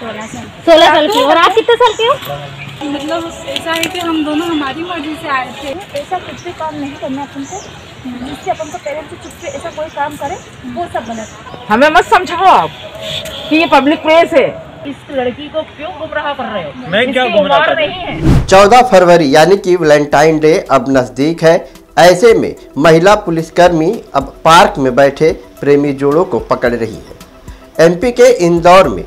सोलह साल। की और आप कितने साल के हो? मतलब ऐसा है कि हम दोनों हमारी मर्ज़ी से आए थे। ऐसा कुछ भी काम नहीं करना अपन को। जिससे अपन को पेरेंट्स से चुप से ऐसा कोई काम करे वो सब गलत हमें मत समझाओ आप कि ये पब्लिक प्लेस है। इस लड़की को क्यों गुमराह कर रहे हो? मैं क्या गुमराह कर नहीं है। चौदह फरवरी यानी कि वैलेंटाइन डे अब नज़दीक है। ऐसे में महिला पुलिसकर्मी अब पार्क में बैठे प्रेमी जोड़ों को पकड़ रही है। एमपी के इंदौर में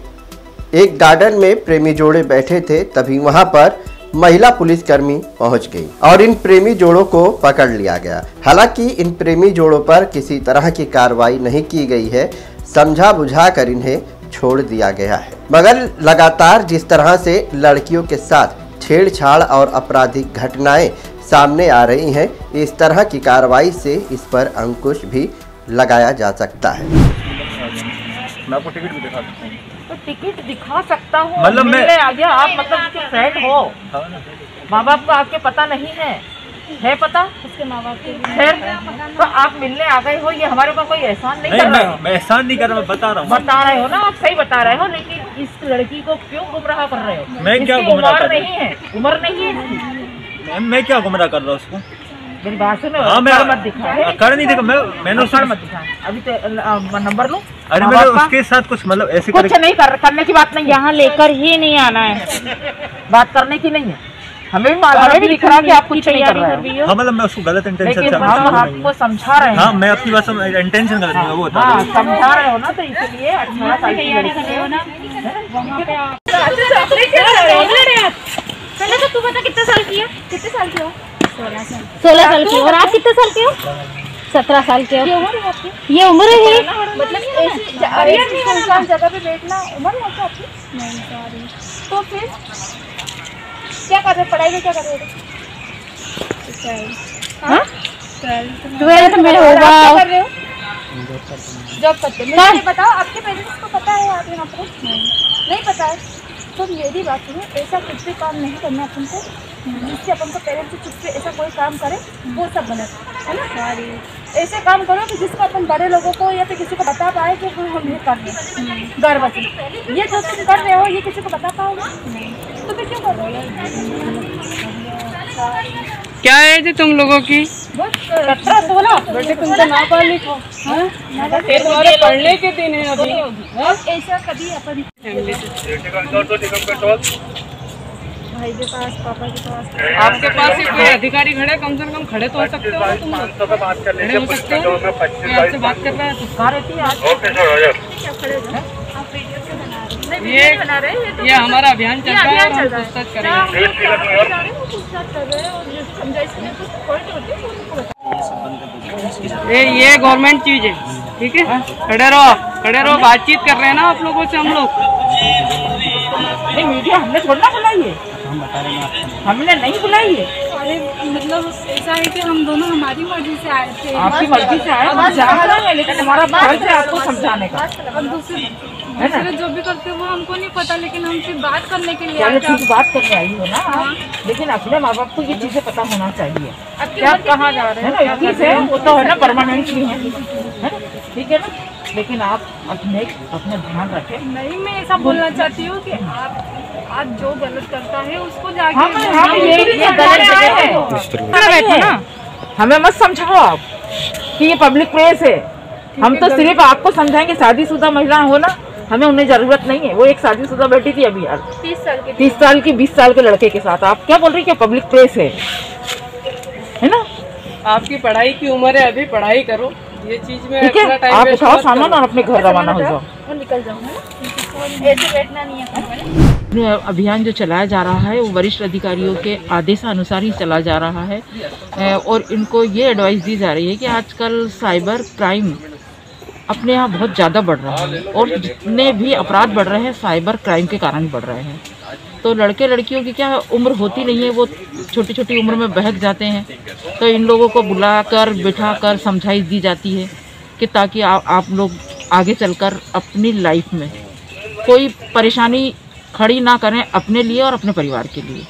एक गार्डन में प्रेमी जोड़े बैठे थे, तभी वहाँ पर महिला पुलिसकर्मी पहुँच गई और इन प्रेमी जोड़ों को पकड़ लिया गया। हालाँकि इन प्रेमी जोड़ों पर किसी तरह की कार्रवाई नहीं की गई है समझा बुझा कर इन्हें छोड़ दिया गया है। मगर लगातार जिस तरह से लड़कियों के साथ छेड़छाड़ और आपराधिक घटनाएँ सामने आ रही हैं, इस तरह की कार्रवाई से इस पर अंकुश भी लगाया जा सकता है। मैं आपको टिकट भी दिखा सकता हूँ। तो टिकट दिखा सकता हूँ मतलब मैं- मिलने आ गया आप मतलब उसके फ्रेंड हो। माँ बाप को आपके पता नहीं है। है पता? उसके माँ बाप के फिर तो आप मिलने आ गए हो ये हमारे ऊपर कोई एहसान नहीं नहीं कर रहे हो मैं मैं एहसान नहीं कर रहा मैं बता रहा हूँ। बता रहे हो ना आप सही बता रहे हो लेकिन इस लड़की को क्यों गुमराह कर रहे हो? मैं क्या गुमराह? नहीं है उम्र नहीं है। मैं, मैं क्या गुमराह कर रहा हूँ उसको? मेरी बात सुनो हाँ मैं मत दिखा कर नहीं देखा मैं मैंने उसको मत दिखा अभी तो नंबर लूँ अरे मैंने उसके साथ कुछ मतलब ऐसे कुछ नहीं कर करने की बात नहीं यहाँ लेकर ही नहीं आना है बात करने की नहीं है हमें भी मालूम भी दिख रहा है कि आप कुछ नहीं कर रहे हो हाँ मतलब मैं उसको गलत इंटेंशन से हम आपको समझा रहे हैं हाँ मैं अपनी बात समझ इंटेंशन गलत नहीं है वो बता हाँ समझा रहे हो ना तो इसलिए अठारह साल की लड़की है वहाँ पे पहले तो तू बता कितने साल की है कितने साल के हो सोलह साल साल की और आप कितने साल के हो? सत्रह साल के ये हो उम्र है आपकी? ये उम्र है? मतलब जगह पे बैठना उम्र है क्या आपकी? नहीं सॉरी तो फिर? क्या कर रहे पढ़ाई में क्या कर रहे हो? हाँ? ट्वेल्थ ट्वेल्थ में और आप क्या होगा। कर रहे हो? जॉब करते हो। मुझे बताओ आपके पेरेंट्स को पता है आप यहाँ पर? नहीं पता है? तो मेरी बात सुनो ऐसा कुछ भी काम नहीं करना अपन को जिससे अपन को पेरेंट्स से चुप से ऐसा कोई काम करे वो सब गलत है है ना? ऐसे काम करो कि जिसको अपन बड़े लोगों को या फिर किसी को बता पाए कि हाँ हम ये कर रहे हैं गर्व से। ये जो तुम कर रहे हो ये किसी को बता पाओगे? तो फिर क्यों कर रहे हो? क्या एज है तुम लोगों की? सत्रह सोलह बेटे तुम तो नाबालिग हो ये तुम्हारे पढ़ने के दिन है अभी ऐसा कभी अपन भाई के पास पापा के पास आपके पास ही कोई अधिकारी खड़े कम से कम खड़े तो हो सकते हो तुम खड़े हो सकते हो आपसे बात कर रहा है तो रहती है? ये बना रहे हैं ये तो ये हमारा अभियान चल रहा है और हम पूछताछ करेंगे लोग जा रहे हैं कर रहे हैं और जो समझाइश में कुछ पॉइंट होते हैं वो उनको बताओ ये ये गवर्नमेंट चीज़ है ठीक है खड़े रहो खड़े रहो बातचीत कर रहे हैं ना आप लोगों से हम लोग मीडिया हमने थोड़ा बुलाई है हमने नहीं बुलाई है अरे मतलब ऐसा है कि हम दोनों हमारी मर्ज़ी से आए थे आपकी मर्ज़ी से आए हम रहे हैं लेकिन हमारा फ़र्ज़ है आपको समझाने का और दूसरे दूसरे जो भी करते वो हमको नहीं पता लेकिन हम सिर्फ़ बात करने के लिए चलो ठीक बात करने आई हो ना? आप। लेकिन अपने माँ बाप को ये चीज़ें पता होना चाहिए। क्या कहाँ जा रहे हैं? ना? इक्कीस है वो तो है ना परमानेंटली है है। ठीक है ना? लेकिन आप अपने अपना ध्यान रखें। नहीं मैं ऐसा बोलना चाहती हूँ कि आप आज जो गलत करता है उसको जाके हम हम ये ये गलत है। बैठो ना। हमें मत समझाओ आप कि ये पब्लिक प्लेस है। हम तो सिर्फ़ आपको समझाएँगे शादीशुदा महिला हो ना। हमें उन्हें ज़रूरत नहीं है। वो एक शादी शादीशुदा बैठी थी अभी यार। तीस साल के तीस साल की बीस साल के लड़के के साथ। आप क्या बोल रही क्या पब्लिक प्लेस है? है ना? आपकी पढ़ाई की उम्र है अभी पढ़ाई करो। ये चीज़ में ठीक अपना है आप उठाओ सामान और अपने घर रवाना हो जाओ। और निकल जाऊँगा ऐसे बैठना नहीं है अभियान जो चलाया जा रहा है वो वरिष्ठ अधिकारियों के आदेशानुसार ही चला जा रहा है। और इनको ये एडवाइस दी जा रही है कि आजकल साइबर क्राइम अपने यहाँ बहुत ज़्यादा बढ़ रहा है और जितने भी अपराध बढ़ रहे हैं साइबर क्राइम के कारण बढ़ रहे हैं। तो लड़के लड़कियों की क्या उम्र होती नहीं है वो छोटी छोटी उम्र में बहक जाते हैं। तो इन लोगों को बुला कर बिठा कर समझाइश दी जाती है कि ताकि आ, आप लोग आगे चलकर अपनी लाइफ में कोई परेशानी खड़ी ना करें अपने लिए और अपने परिवार के लिए।